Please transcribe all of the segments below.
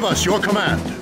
Give us your command.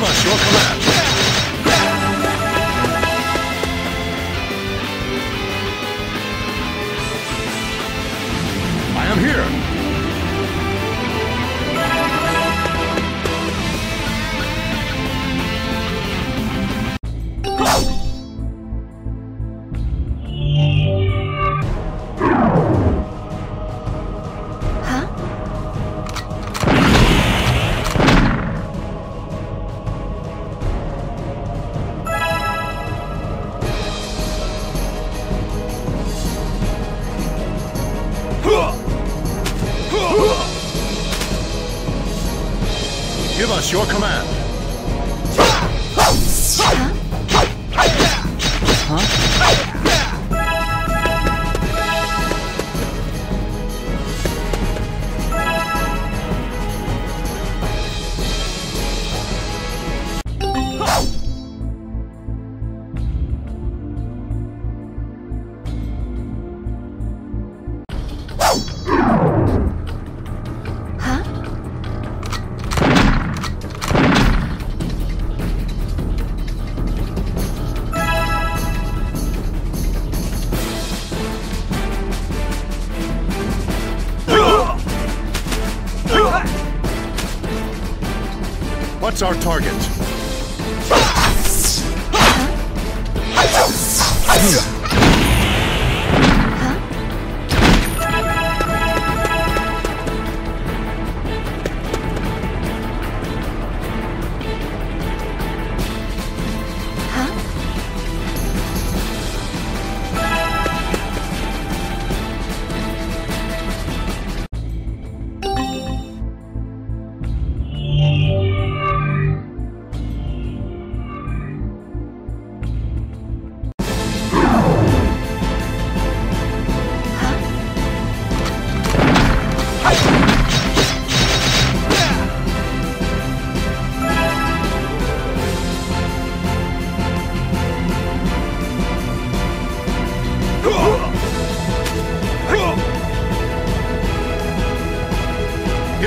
Us your command. Us your command.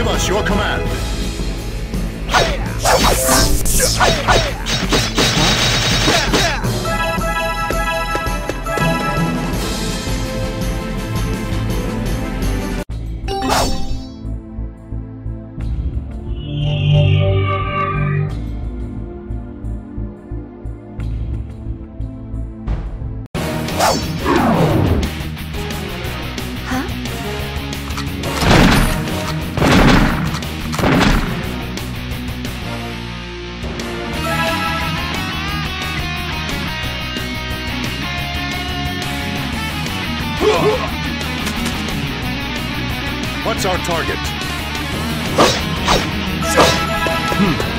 Us your command. What's our target? Hmm.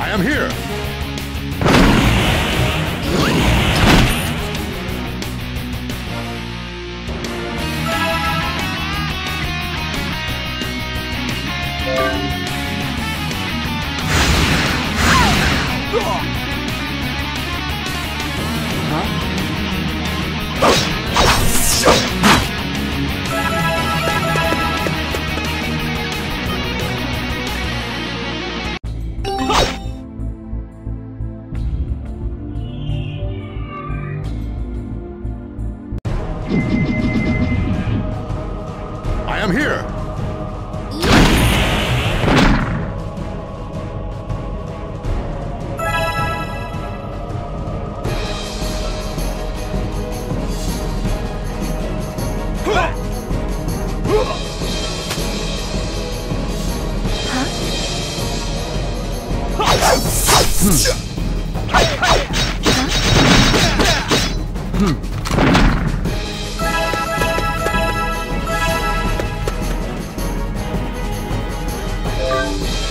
I am here. I am here! What's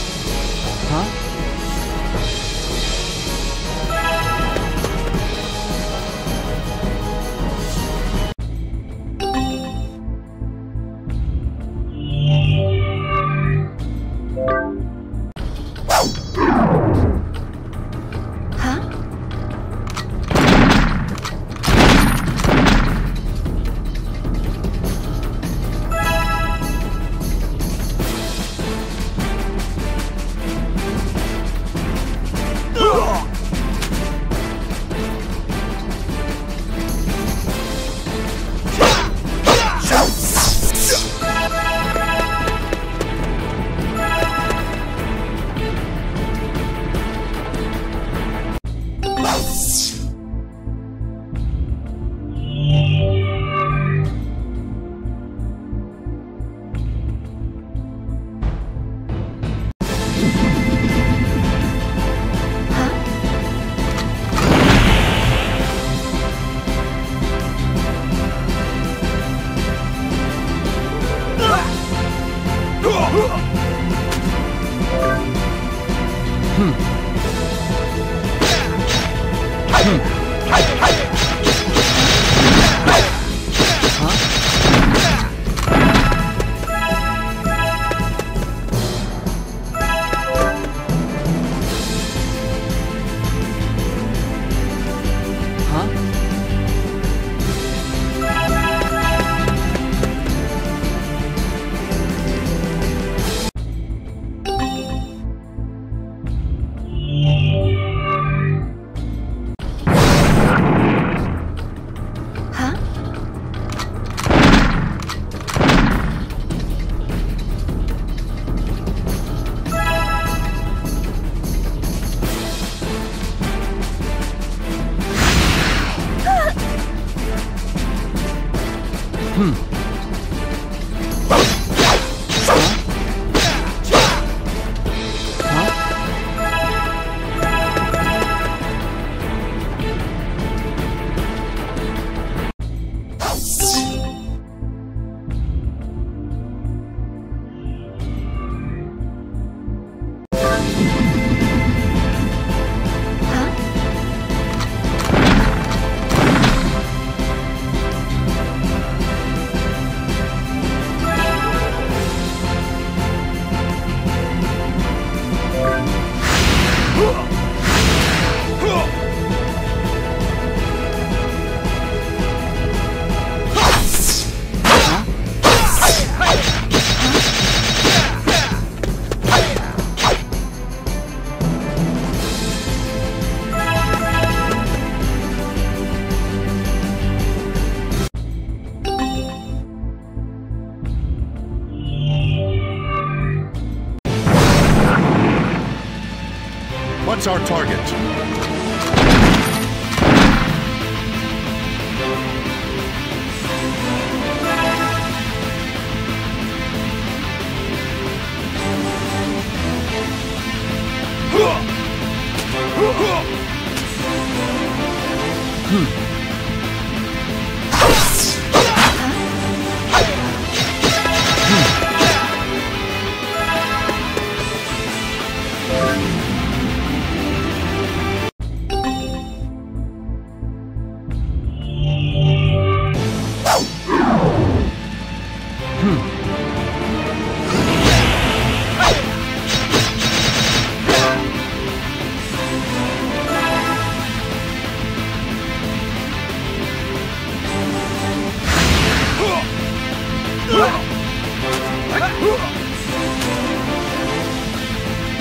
Hmm.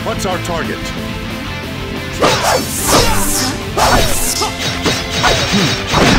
What's our target? I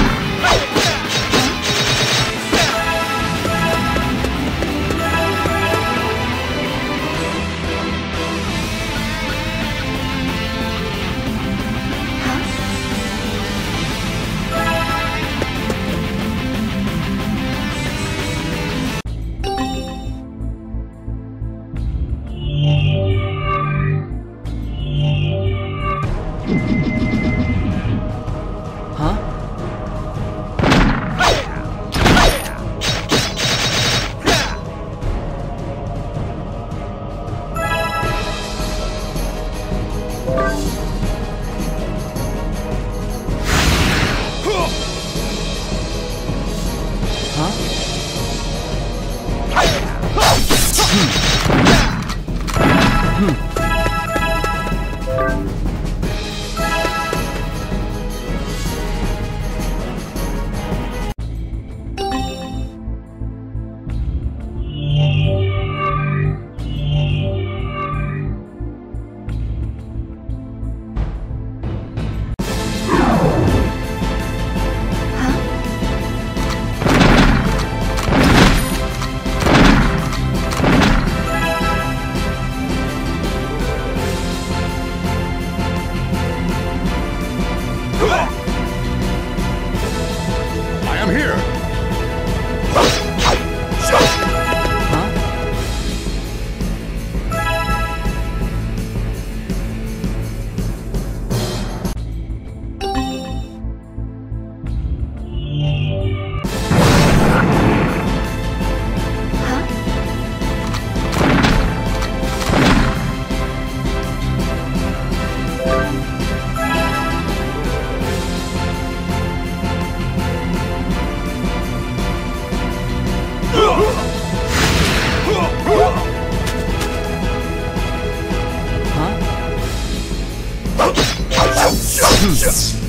Yes.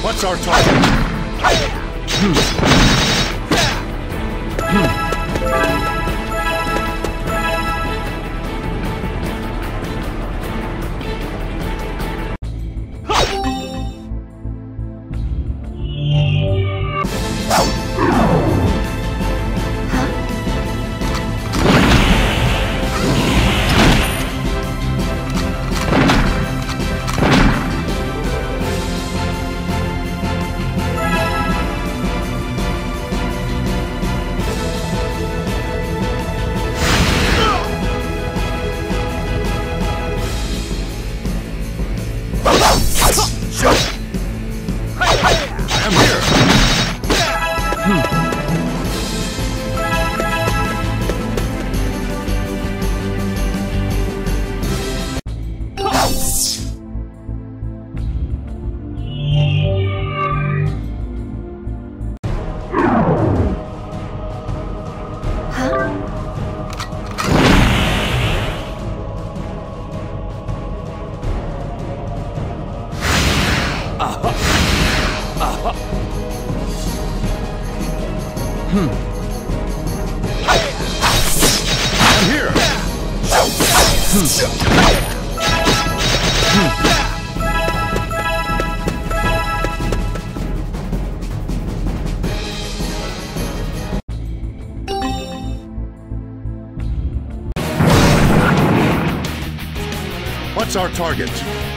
What's our target? Hmm. Hmm. Target?